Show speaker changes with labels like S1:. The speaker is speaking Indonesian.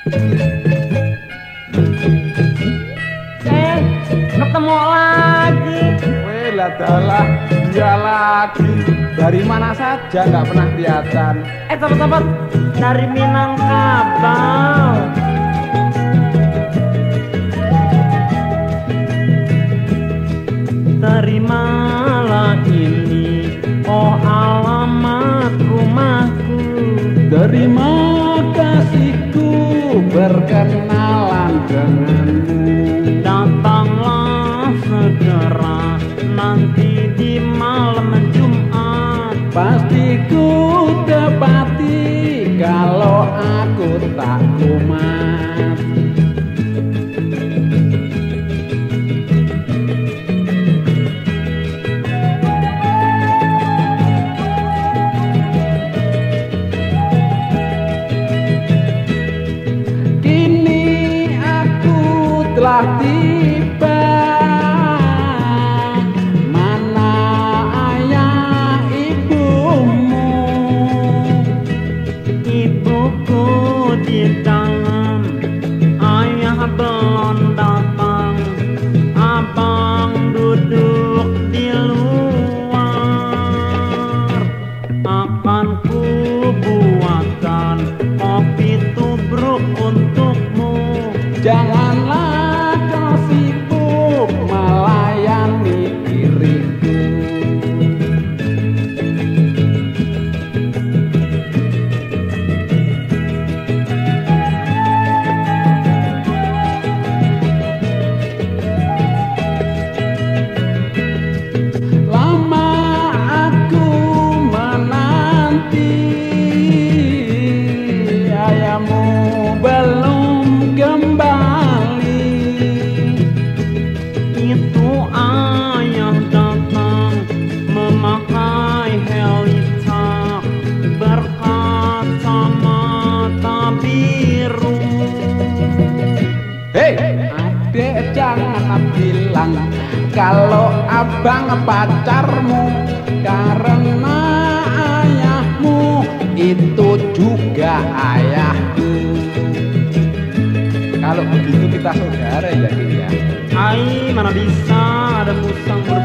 S1: Eh, ketemu lagi.
S2: Weh lah dalah, dia lagi. Dari mana saja nggak pernah kelihatan.
S1: Eh, sobat-sobat, dari Minangkabau. Terimalah ini, oh alamat rumahku.
S2: Kasihku berkenalan denganmu.
S1: Datanglah segera nanti di malam Jumat.
S2: Pasti ku telah tiba Mana ayah ibumu?
S1: Ibuku di Itu ayah datang memakai helita berkacamata biru.
S2: Hei, adek jangan bilang kalau abang pacarmu karena ayahmu itu juga ayahku. Kalau begitu kita saudara ya Kin, ya.
S1: Ai mana bisa ada musang usah